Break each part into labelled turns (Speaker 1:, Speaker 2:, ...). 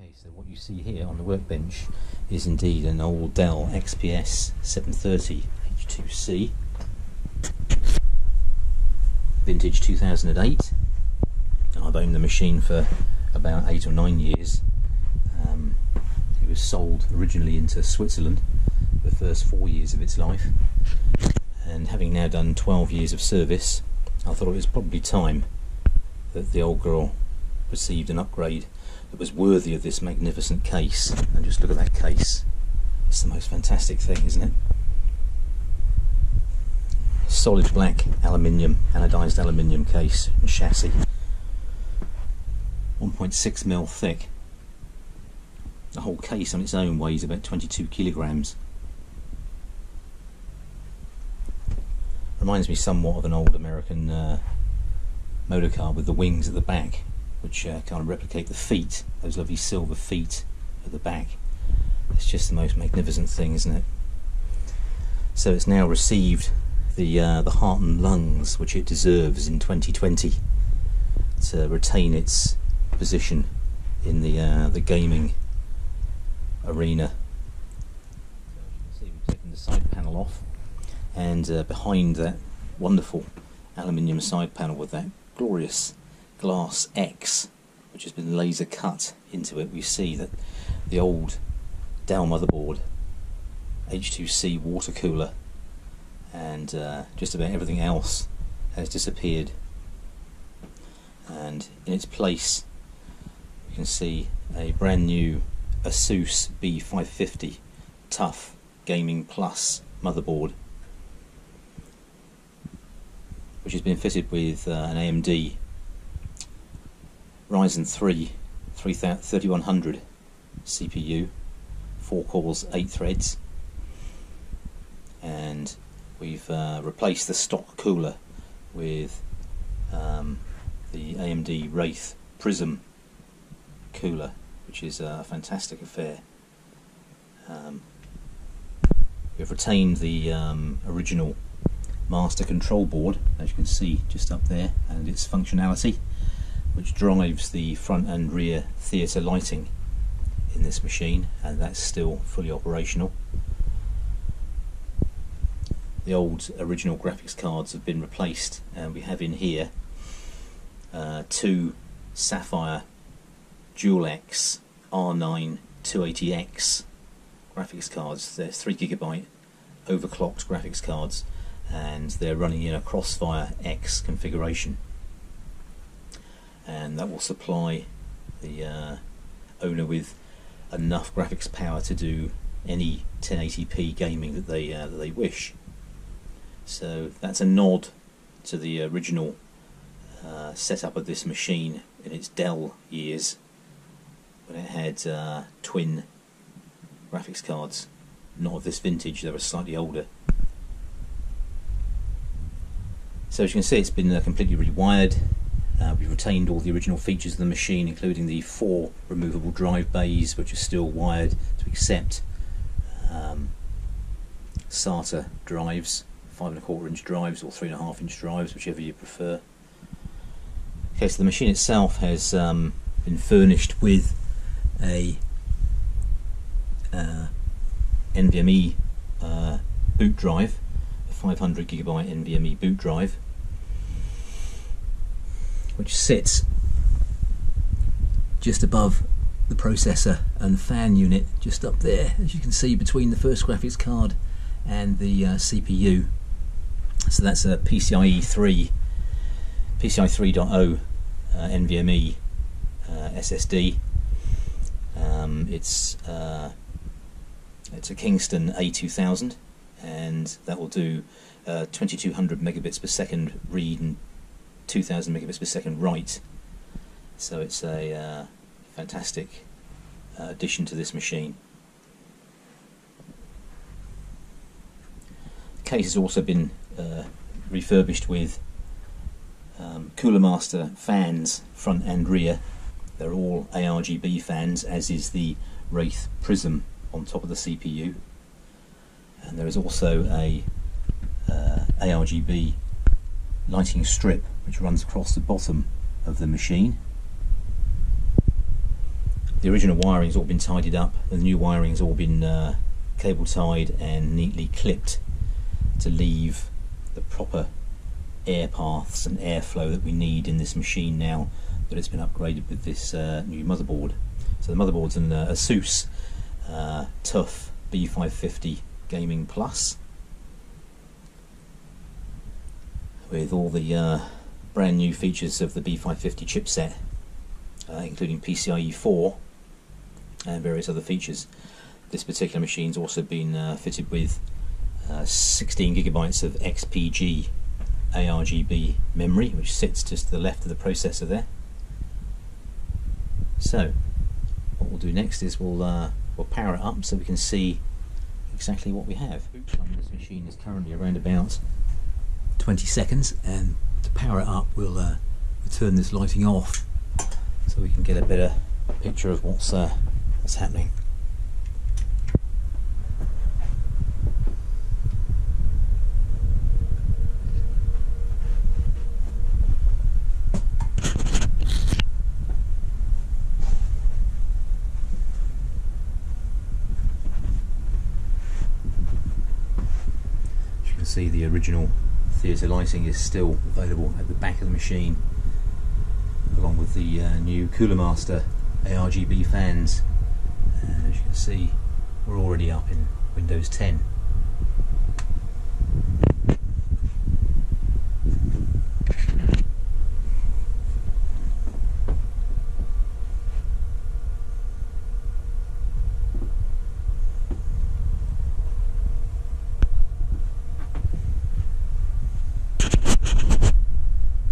Speaker 1: Okay, so what you see here on the workbench is indeed an old Dell XPS 730 H2C, vintage 2008. I've owned the machine for about eight or nine years. Um, it was sold originally into Switzerland the first four years of its life, and having now done 12 years of service, I thought it was probably time that the old girl received an upgrade that was worthy of this magnificent case. And just look at that case. It's the most fantastic thing, isn't it? Solid black aluminium, anodized aluminium case and chassis. 1.6 mil thick. The whole case on its own weighs about 22 kilograms. Reminds me somewhat of an old American uh, motor car with the wings at the back which uh, kind of replicate the feet, those lovely silver feet at the back. It's just the most magnificent thing, isn't it? So it's now received the uh, the heart and lungs which it deserves in 2020 to retain its position in the uh, the gaming arena. So you can see, we've taken the side panel off, and uh, behind that wonderful aluminium side panel with that glorious glass X which has been laser cut into it we see that the old Dell motherboard H2C water cooler and uh, just about everything else has disappeared. And in its place you can see a brand new Asus B550 TUF Gaming Plus motherboard which has been fitted with uh, an AMD Ryzen 3 3100 CPU, 4 cores, 8 threads, and we've uh, replaced the stock cooler with um, the AMD Wraith Prism cooler, which is a fantastic affair. Um, we've retained the um, original master control board, as you can see just up there, and its functionality which drives the front and rear theatre lighting in this machine and that's still fully operational. The old original graphics cards have been replaced and we have in here uh, two Sapphire Dual-X R9 280X graphics cards. They're 3GB overclocked graphics cards and they're running in a Crossfire X configuration and that will supply the uh, owner with enough graphics power to do any 1080p gaming that they uh, that they wish. So that's a nod to the original uh, setup of this machine in its Dell years when it had uh, twin graphics cards. Not of this vintage; they were slightly older. So as you can see, it's been uh, completely rewired. Uh, we've retained all the original features of the machine, including the four removable drive bays, which are still wired to accept um, SATA drives, five and a quarter inch drives or three and a half inch drives, whichever you prefer. Okay, so the machine itself has um, been furnished with a uh, NVMe uh, boot drive, a 500 gigabyte NVMe boot drive which sits just above the processor and fan unit just up there as you can see between the first graphics card and the uh, CPU so that's a PCIe 3 PCI 3.0 uh, NVMe uh, SSD um, it's uh, it's a Kingston A2000 and that will do uh, 2200 megabits per second read and 2000 megabits per second write. So it's a uh, fantastic uh, addition to this machine. The case has also been uh, refurbished with um, Cooler Master fans, front and rear. They're all ARGB fans, as is the Wraith Prism on top of the CPU. And there is also a uh, ARGB lighting strip which runs across the bottom of the machine the original wiring's all been tidied up, the new wiring's all been uh, cable tied and neatly clipped to leave the proper air paths and airflow that we need in this machine now that it's been upgraded with this uh, new motherboard. So the motherboard's an uh, ASUS uh, TUF B550 Gaming Plus with all the uh, brand new features of the B550 chipset, uh, including PCIe 4 and various other features. This particular machine's also been uh, fitted with uh, 16 gigabytes of XPG ARGB memory, which sits just to the left of the processor there. So, what we'll do next is we'll uh, we'll power it up so we can see exactly what we have. This machine is currently around about 20 seconds, and to power it up, we'll, uh, turn this lighting off so we can get a better picture of what's uh, what's happening. See the original theatre lighting is still available at the back of the machine along with the uh, new Cooler Master ARGB fans. And as you can see we're already up in Windows 10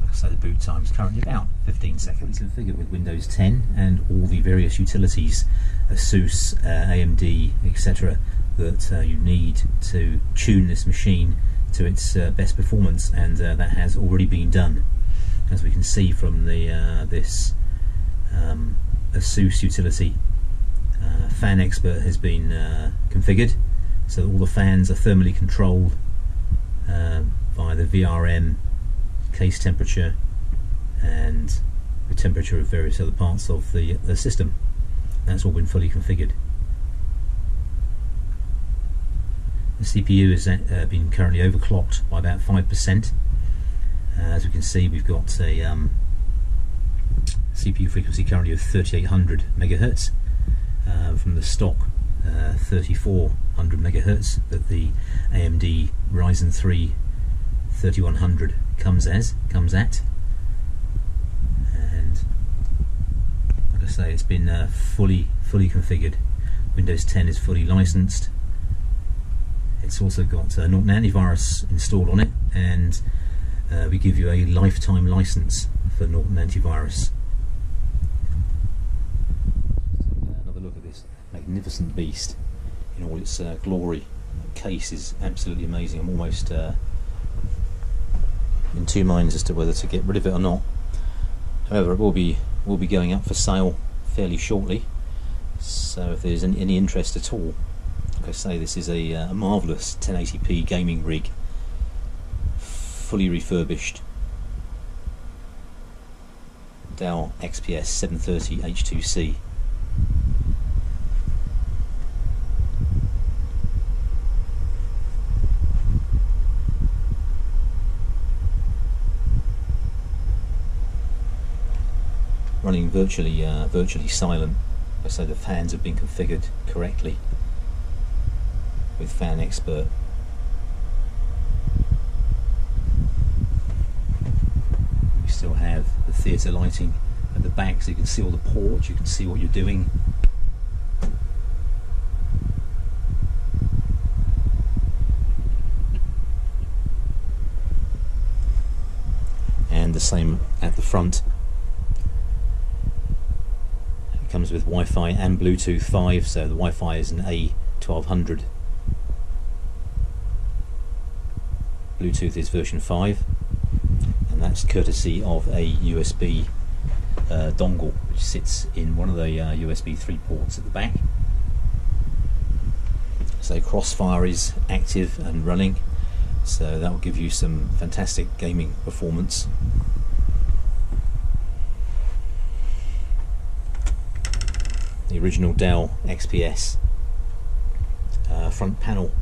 Speaker 1: Like I say, the boot time is currently about 15 seconds. Configured with Windows 10 and all the various utilities, ASUS, uh, AMD, etc., that uh, you need to tune this machine to its uh, best performance, and uh, that has already been done, as we can see from the uh, this um, ASUS utility. Uh, fan expert has been configured, so all the fans are thermally controlled via the VRM case temperature and the temperature of various other parts of the, the system. That's all been fully configured. The CPU has uh, been currently overclocked by about 5%. Uh, as we can see, we've got a um, CPU frequency currently of 3800 megahertz uh, from the stock uh, 3400 megahertz that the AMD Ryzen 3 3100 comes as comes at and like I say it's been uh, fully fully configured. Windows 10 is fully licensed. It's also got uh, Norton antivirus installed on it and uh, we give you a lifetime license for Norton antivirus. Another look at this magnificent beast. In all its uh, glory the case is absolutely amazing. I'm almost uh, in two minds as to whether to get rid of it or not. However, it will be will be going up for sale fairly shortly. So if there's any, any interest at all, like I say, this is a, uh, a marvellous 1080p gaming rig, fully refurbished. Dell XPS 730 H2C. Running virtually uh, virtually silent. So the fans have been configured correctly with Fan Expert. We still have the theatre lighting at the back, so you can see all the ports. You can see what you're doing. And the same at the front. Comes with Wi-Fi and Bluetooth 5 so the Wi-Fi is an A1200 Bluetooth is version 5 and that's courtesy of a USB uh, dongle which sits in one of the uh, USB 3 ports at the back. So Crossfire is active and running so that will give you some fantastic gaming performance the original Dell XPS uh, front panel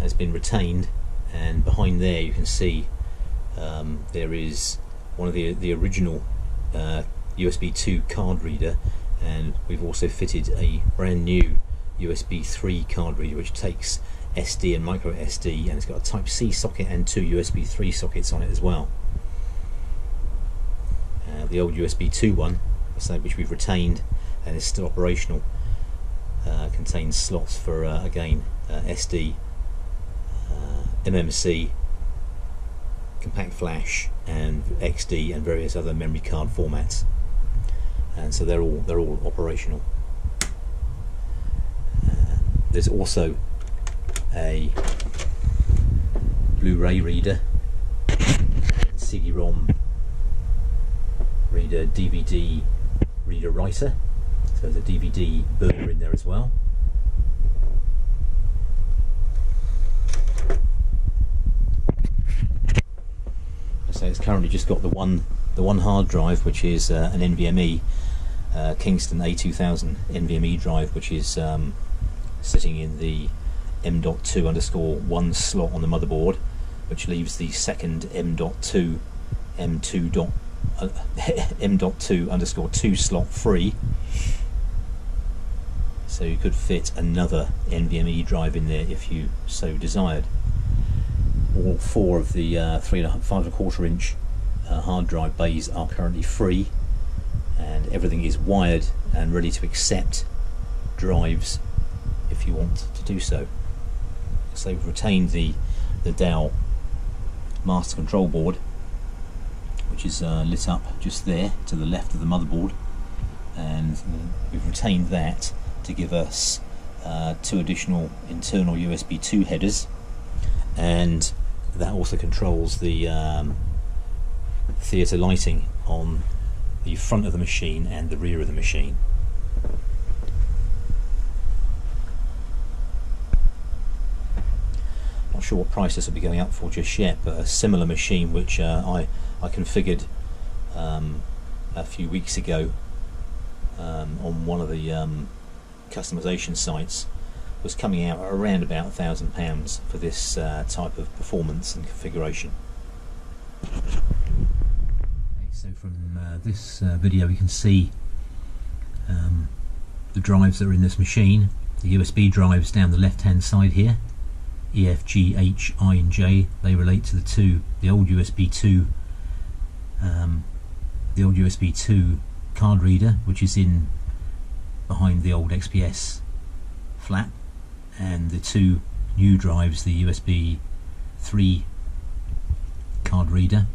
Speaker 1: has been retained and behind there you can see um, there is one of the the original uh, USB 2 card reader and we've also fitted a brand new USB 3 card reader which takes SD and micro SD and it's got a type C socket and two USB 3 sockets on it as well. Uh, the old USB 2 one which we've retained and is still operational uh, contains slots for uh, again uh, SD uh, MMC compact flash and XD and various other memory card formats. And so they're all they're all operational. Uh, there's also a Blu-ray reader CD-ROM reader DVD reader writer so there's a DVD burner in there as well. So it's currently just got the one the one hard drive which is uh, an NVMe uh, Kingston A2000 NVMe drive which is um, sitting in the M.2 underscore 1 slot on the motherboard which leaves the second M.2 M2 dot, uh, M.2 underscore 2 slot free so you could fit another NVMe drive in there if you so desired all four of the uh, three and a, five and a quarter inch uh, hard drive bays are currently free and everything is wired and ready to accept drives if you want to do so. So we've retained the, the Dell master control board which is uh, lit up just there to the left of the motherboard and we've retained that to give us uh, two additional internal USB 2 headers and that also controls the um, theatre lighting on the front of the machine and the rear of the machine. Not sure what price this will be going up for just yet, but a similar machine which uh, I, I configured um, a few weeks ago um, on one of the um, customization sites was coming out around about a thousand pounds for this uh, type of performance and configuration. Okay, so from uh, this uh, video we can see um, the drives that are in this machine. The USB drives down the left hand side here, E, F, G, H, I and J, they relate to the two, the old USB 2 um, the old USB 2 card reader which is in behind the old XPS flap and the two new drives, the USB 3 card reader,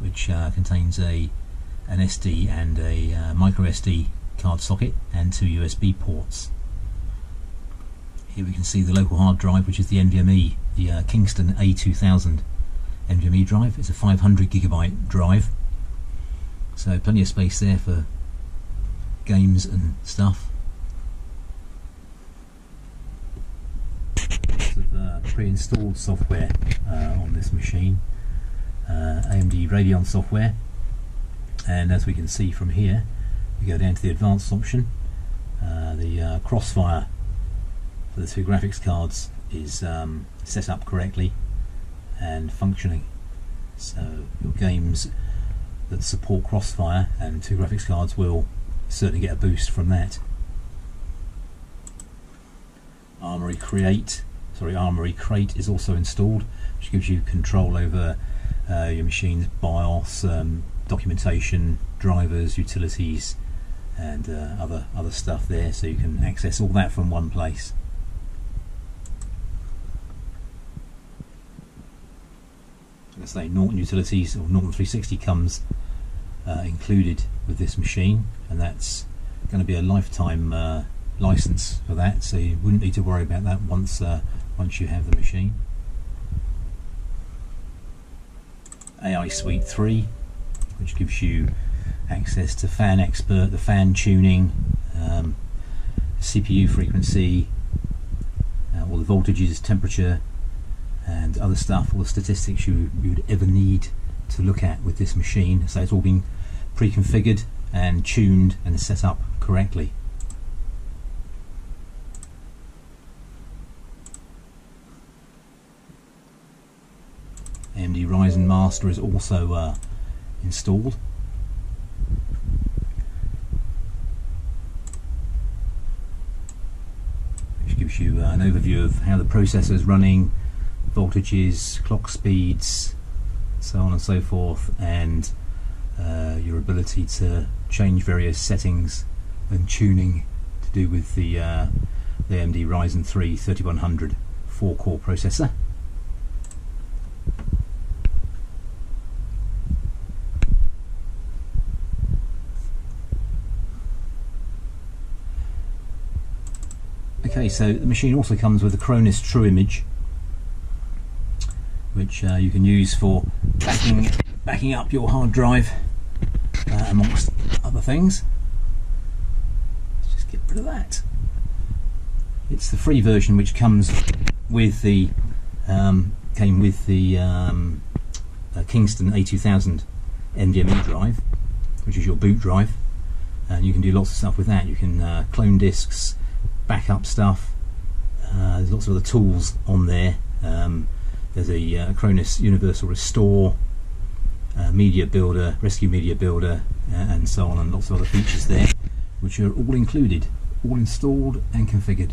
Speaker 1: which uh, contains a an SD and a uh, micro SD card socket and two USB ports. Here we can see the local hard drive, which is the NVMe, the uh, Kingston A2000 NVMe drive. It's a 500 gigabyte drive, so plenty of space there for games and stuff. Pre-installed software uh, on this machine. Uh, AMD Radeon software. And as we can see from here we go down to the advanced option. Uh, the crossfire for the two graphics cards is um, set up correctly and functioning. So your games that support crossfire and two graphics cards will certainly get a boost from that. Armoury Create sorry, Armoury Crate is also installed, which gives you control over uh, your machine's BIOS, um, documentation, drivers, utilities, and uh, other other stuff there. So you can access all that from one place. Let's say Norton Utilities or Norton 360 comes uh, included with this machine, and that's going to be a lifetime uh, license for that. So you wouldn't need to worry about that once uh, once you have the machine. AI Suite 3 which gives you access to Fan Expert, the fan tuning, um, CPU frequency, uh, all the voltages, temperature and other stuff, all the statistics you, you would ever need to look at with this machine. So it's all been pre-configured and tuned and set up correctly. Ryzen master is also uh, installed. Which gives you uh, an overview of how the processor is running, voltages, clock speeds, so on and so forth, and uh, your ability to change various settings and tuning to do with the, uh, the AMD Ryzen 3 3100 4-core processor. Okay, so the machine also comes with Acronis True Image, which uh, you can use for backing, backing up your hard drive, uh, amongst other things. Let's just get rid of that. It's the free version which comes with the um, came with the um, uh, Kingston A2000 NVMe drive, which is your boot drive, and you can do lots of stuff with that. You can uh, clone disks, backup stuff. Uh, there's lots of other tools on there. Um, there's a uh, Acronis Universal Restore, uh, Media Builder, Rescue Media Builder, uh, and so on, and lots of other features there, which are all included, all installed and configured.